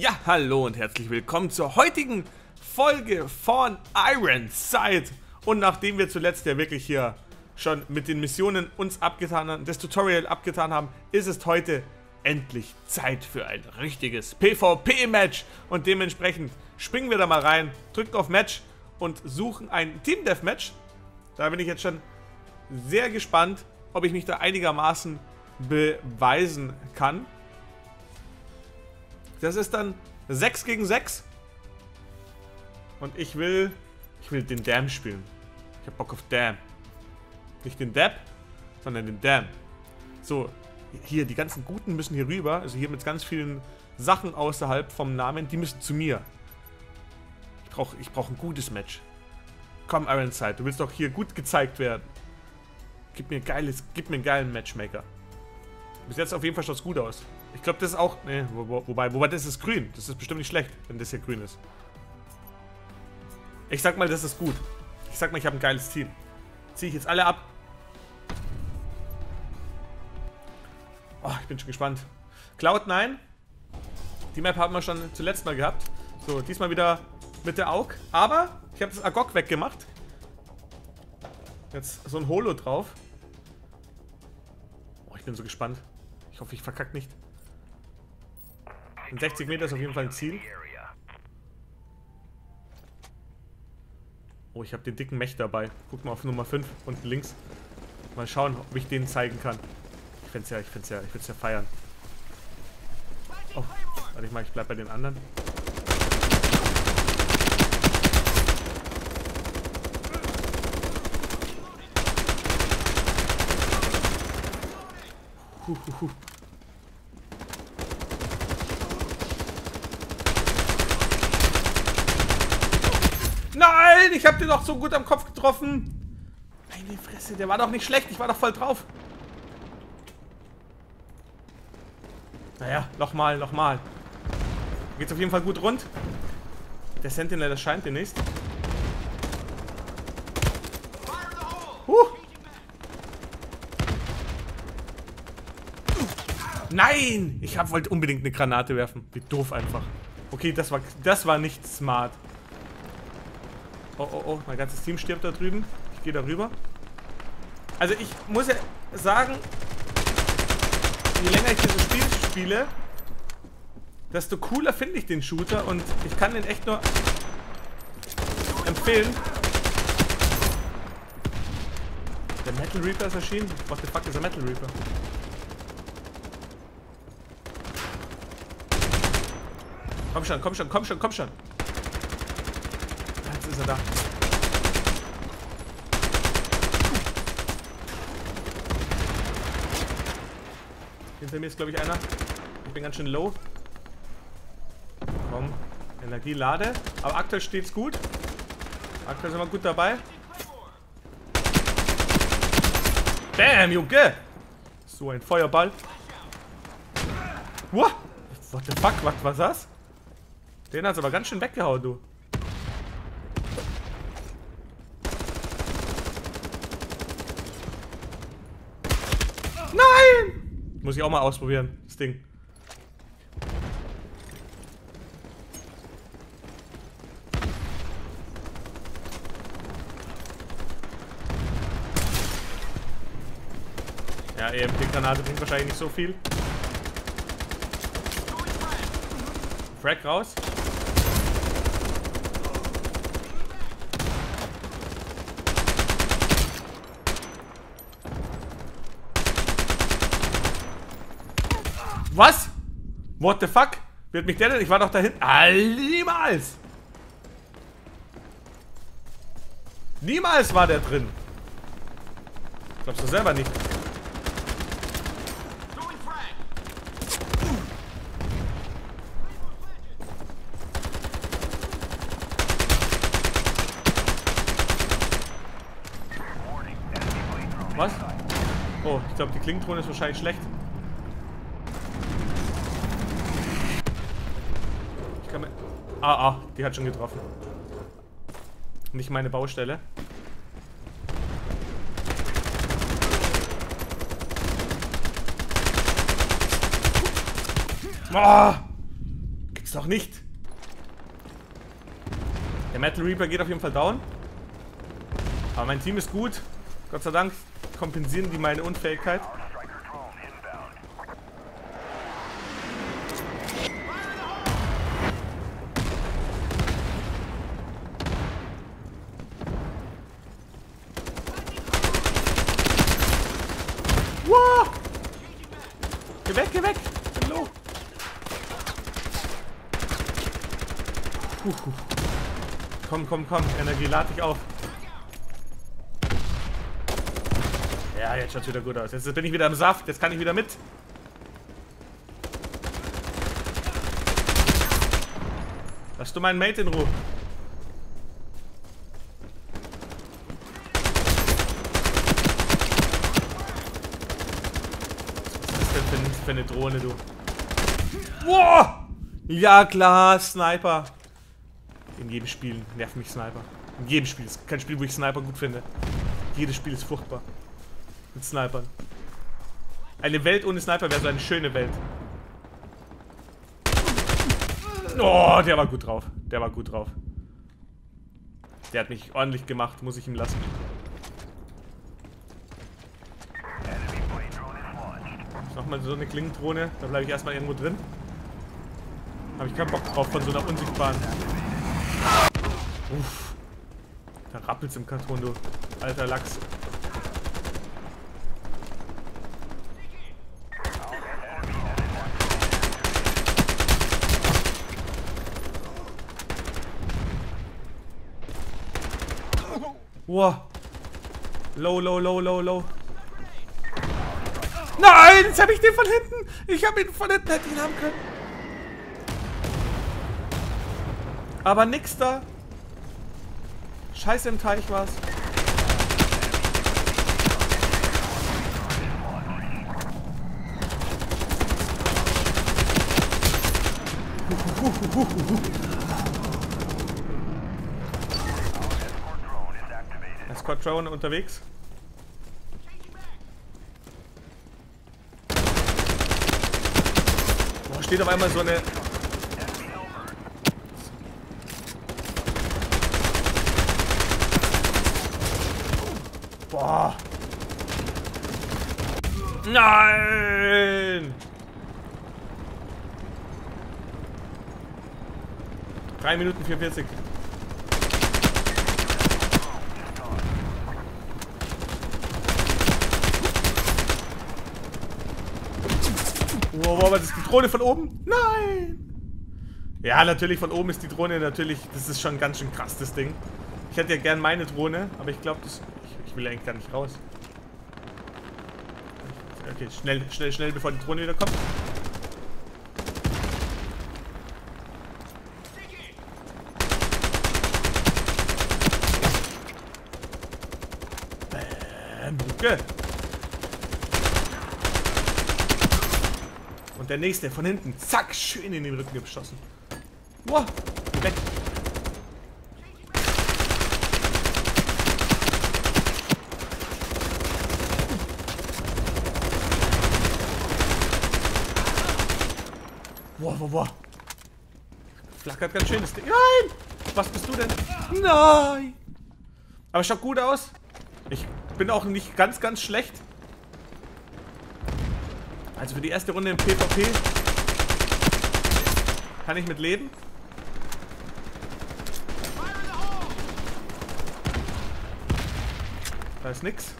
Ja, hallo und herzlich willkommen zur heutigen Folge von Iron Sight. Und nachdem wir zuletzt ja wirklich hier schon mit den Missionen uns abgetan haben, das Tutorial abgetan haben, ist es heute endlich Zeit für ein richtiges PvP-Match. Und dementsprechend springen wir da mal rein, drücken auf Match und suchen ein Team-Death-Match. Da bin ich jetzt schon sehr gespannt, ob ich mich da einigermaßen beweisen kann. Das ist dann 6 gegen 6. Und ich will, ich will den Dam spielen. Ich hab Bock auf Dam. Nicht den Dab, sondern den Dam. So, hier, die ganzen Guten müssen hier rüber. Also hier mit ganz vielen Sachen außerhalb vom Namen, die müssen zu mir. Ich brauche ich brauch ein gutes Match. Komm, Ironside, du willst doch hier gut gezeigt werden. Gib mir, geiles, gib mir einen geilen Matchmaker. Bis jetzt auf jeden Fall schaut es gut aus. Ich glaube, das ist auch... Ne, wo, wobei, wobei, das ist grün. Das ist bestimmt nicht schlecht, wenn das hier grün ist. Ich sag mal, das ist gut. Ich sag mal, ich habe ein geiles Team. Ziehe ich jetzt alle ab. Oh, ich bin schon gespannt. Cloud9. Die Map haben wir schon zuletzt mal gehabt. So, diesmal wieder mit der AUG. Aber ich habe das Agok weggemacht. Jetzt so ein Holo drauf. Oh, ich bin so gespannt. Ich hoffe, ich verkacke nicht. In 60 Meter ist auf jeden Fall ein Ziel. Oh, ich habe den dicken Mech dabei. Guck mal auf Nummer 5 unten links. Mal schauen, ob ich den zeigen kann. Ich find's ja, ich find's ja, ich find's ja feiern. Oh, warte ich mal, ich bleib bei den anderen. Huhuhu. Nein, ich habe den doch so gut am Kopf getroffen. Meine Fresse, der war doch nicht schlecht. Ich war doch voll drauf. Naja, nochmal, nochmal. Geht's auf jeden Fall gut rund. Der Sentinel erscheint demnächst. Huh. Nein! Ich wollte unbedingt eine Granate werfen. Wie doof einfach. Okay, das war, das war nicht smart. Oh, oh, oh, mein ganzes Team stirbt da drüben. Ich gehe da rüber. Also ich muss ja sagen, je länger ich dieses Spiel spiele, desto cooler finde ich den Shooter und ich kann den echt nur empfehlen. Der Metal Reaper ist erschienen. What the fuck ist der Metal Reaper? Komm schon, komm schon, komm schon, komm schon. Jetzt ist er da. Hinter mir ist, glaube ich, einer. Ich bin ganz schön low. Komm. Energie lade. Aber aktuell steht's gut. Aktuell sind wir gut dabei. Bam, Junge! So ein Feuerball. What? What the fuck? Was war das? Den hat's aber ganz schön weggehauen, du. Muss ich auch mal ausprobieren, das Ding. Ja, EMP-Granate bringt wahrscheinlich nicht so viel. Frag raus. Was? What the fuck? Wird mich der denn? Ich war doch da hinten. Ah, niemals! Niemals war der drin. Glaubst du selber nicht. Was? Oh, ich glaube, die Klingentone ist wahrscheinlich schlecht. Ich kann mir... Ah, ah, die hat schon getroffen. Nicht meine Baustelle. Oh! Gibt's doch nicht. Der Metal Reaper geht auf jeden Fall down. Aber mein Team ist gut. Gott sei Dank kompensieren die meine Unfähigkeit. Wow! Geh weg, geh weg! Bin low. Puh. Komm, komm, komm. Energie, lad dich auf. Ja, jetzt schaut wieder gut aus. Jetzt bin ich wieder im Saft. Jetzt kann ich wieder mit. Lass du meinen Mate in Ruhe. Was ist das denn für, eine Drohne, du? Boah! Ja klar, Sniper. In jedem Spiel nervt mich Sniper. In jedem Spiel. Es gibt kein Spiel, wo ich Sniper gut finde. Jedes Spiel ist furchtbar. Mit Snipern. Eine Welt ohne Sniper wäre so eine schöne Welt. Oh, der war gut drauf. Der war gut drauf. Der hat mich ordentlich gemacht, muss ich ihm lassen. Nochmal so eine Klingendrohne. Da bleibe ich erstmal irgendwo drin. Habe ich keinen Bock drauf von so einer unsichtbaren. Uff. Da rappelt's im Karton, du. Alter Lachs. Wow. Low, low, low, low, low. Nein, jetzt habe ich den von hinten. Ich habe ihn von hinten hätte ihn haben können. Aber nix da. Scheiße im Teich war's. Der Squad Drone unterwegs. Steht auf einmal so eine Boah. Nein! Drei Minuten 44. Wow, wow, was ist die Drohne von oben? Nein! Ja, natürlich von oben ist die Drohne natürlich, das ist schon ganz schön krass, das Ding. Ich hätte ja gern meine Drohne, aber ich glaube, das ich will eigentlich gar nicht raus. Okay, schnell, schnell, schnell, bevor die Drohne wieder kommt. Bäm, Luke. Der nächste von hinten. Zack, schön in den Rücken geschossen. Geh weg. Boah, boah, boah. Flackert ganz schön das Ding. Nein! Was bist du denn? Nein! Aber schaut gut aus. Ich bin auch nicht ganz, ganz schlecht. Also für die erste Runde im PvP kann ich mit leben. Da ist nix.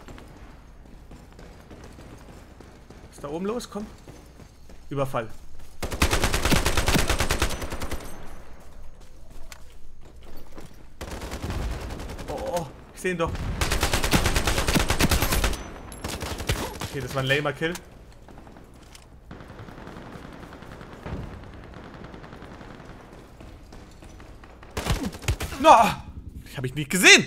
Was ist da oben los? Komm. Überfall. Ich sehe ihn doch. Okay, das war ein lamer Kill. No! Ich habe ich nicht gesehen.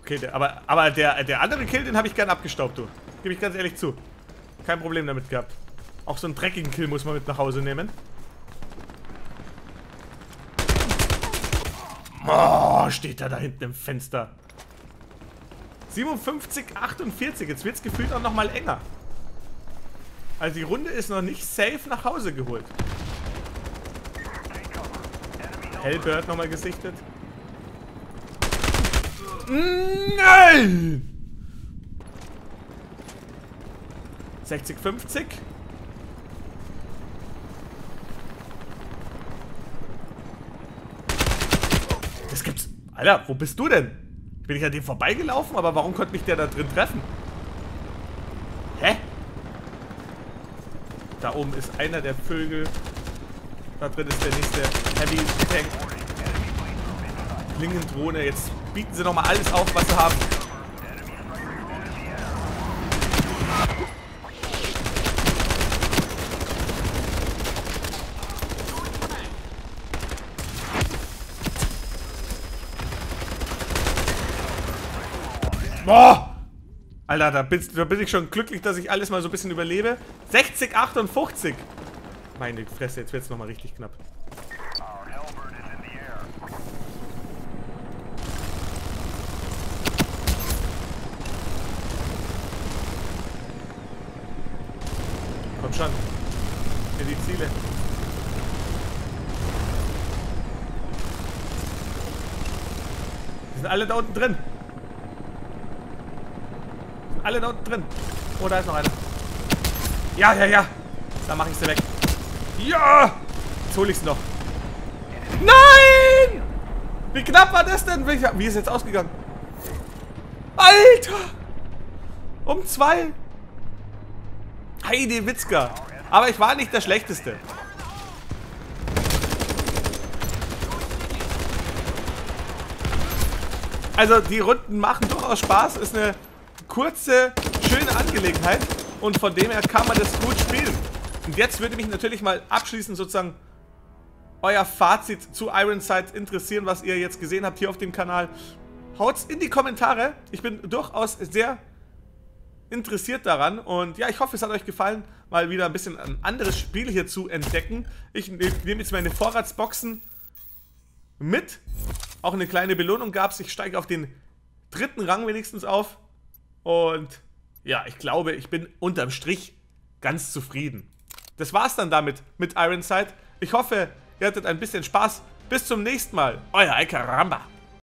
Okay, der, aber, aber der, der andere Kill, den habe ich gern abgestaubt, du. Gebe ich ganz ehrlich zu. Kein Problem damit gehabt. Auch so einen dreckigen Kill muss man mit nach Hause nehmen. Oh, steht er da hinten im Fenster. 57, 48. Jetzt wird es gefühlt auch nochmal enger. Also die Runde ist noch nicht safe nach Hause geholt. Hellbird nochmal gesichtet. Nein! 60, 50. Das gibt's. Alter, wo bist du denn? Bin ich an dem vorbeigelaufen, aber warum konnte mich der da drin treffen? Hä? Da oben ist einer der Vögel. Da drin ist der nächste Heavy Tank. Klingendrohne. Jetzt bieten sie nochmal alles auf, was sie haben. Boah! Alter, da bin, da bin ich schon glücklich, dass ich alles mal so ein bisschen überlebe. 60, 58. Meine Fresse, jetzt wird es nochmal richtig knapp. Komm schon. In die Ziele. Die sind alle da unten drin alle da unten drin. Oh, da ist noch einer. Ja, ja, ja. Da mache ich sie weg. Ja! Jetzt hole ich sie noch. Nein! Wie knapp war das denn? Wie ist jetzt ausgegangen? Alter! Um zwei. Heidi Witzka. Aber ich war nicht der Schlechteste. Also die Runden machen durchaus Spaß. Ist eine kurze, schöne Angelegenheit. Und von dem her kann man das gut spielen. Und jetzt würde mich natürlich mal abschließend sozusagen euer Fazit zu Ironside interessieren, was ihr jetzt gesehen habt hier auf dem Kanal. Haut's in die Kommentare. Ich bin durchaus sehr interessiert daran. Und ja, ich hoffe, es hat euch gefallen, mal wieder ein bisschen ein anderes Spiel hier zu entdecken. Ich nehme jetzt meine Vorratsboxen mit. Auch eine kleine Belohnung gab es. Ich steige auf den dritten Rang wenigstens auf. Und ja, ich glaube, ich bin unterm Strich ganz zufrieden. Das war's dann damit mit Ironside. Ich hoffe, ihr hattet ein bisschen Spaß. Bis zum nächsten Mal. Euer Eika Ramba.